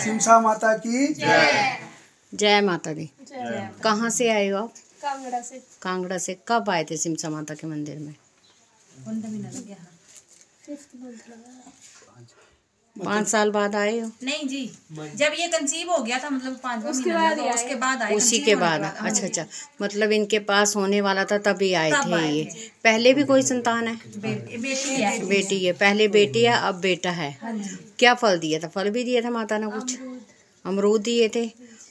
सिमसा माता की। जय। माता दी। कहाँ से आए हो आप? कांगड़ा से। कांगड़ा से। कब आए थे सिमसा माता के मंदिर में? पाँच साल बाद आए हो? नहीं जी जब ये कंसीव हो गया था मतलब पांचवा उसके बाद लगा, उसके बाद आए उसी के बाद हाँ अच्छा अच्छा। मतलब इनके पास होने वाला था तभी आए थे आए ये। थे। पहले भी कोई संतान है? बेटी बेटी है। बेटी है। पहले बेटी है अब बेटा है। हाँ क्या फल दिया था? फल भी दिया था माता ने कुछ? अमरूद। दिए थे।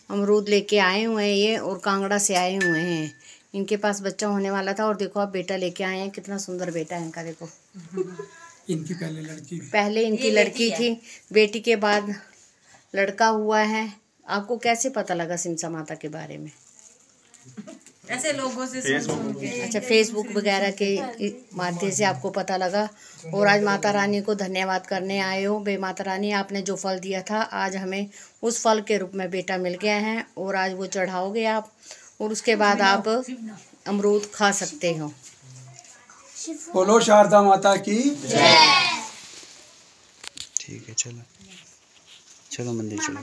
अमरूद लेके आए हुए हैं ये और कांगड़ा से आए हुए हैं। इनके पास बच्चा होने वाला था और देखो आप बेटा लेके आए हैं कितना सुंदर बेटा है इनका देखो। इनकी पहले लड़की पहले इनकी लड़की थी बेटी के बाद लड़का हुआ है। आपको कैसे पता लगा सिमसा माता के बारे में? ऐसे लोगों से सुन अच्छा फेसबुक वगैरह के माध्यम से आपको पता लगा। और आज माता रानी को धन्यवाद करने आए हो। बे माता रानी आपने जो फल दिया था आज हमें उस फल के रूप में बेटा मिल गया है और आज वो चढ़ाओगे आप। और उसके बाद आप अमरूद खा सकते हो। बोलो शारदा माता की। ठीक है चलो। चलो मंदिर चलो।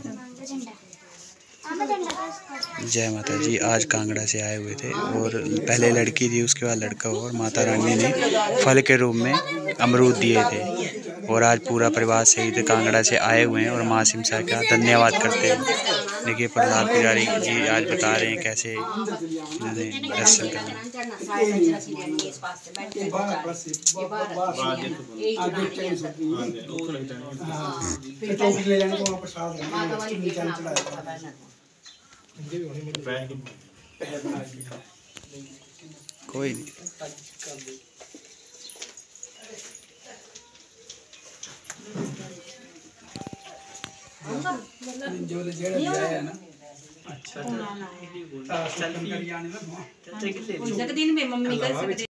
जय माता जी आज कांगड़ा से आए हुए थे और पहले लड़की थी उसके बाद लड़का हुआ और माता रानी ने फल के रूप में अमरूद दिए थे। और आज पूरा परिवार सहित कांगड़ा से आए हुए हैं और माँ सिमसा का धन्यवाद करते हैं। देखिए प्रहलाद पुजारी जी आज बता रहे हैं कैसे इन्होंने दर्शन करना। चढ़ाया कोई नहीं। जो ले जेड़ा दिया है ना अच्छा अच्छा जगदीन में मम्मी कर सकते